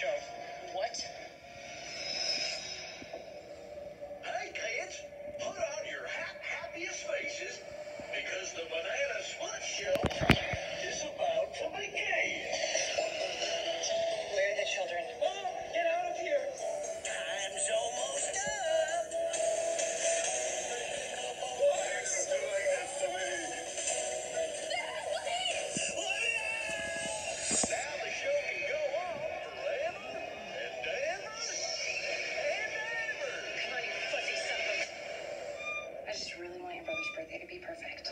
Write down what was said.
shows. I just really want your brother's birthday to be perfect.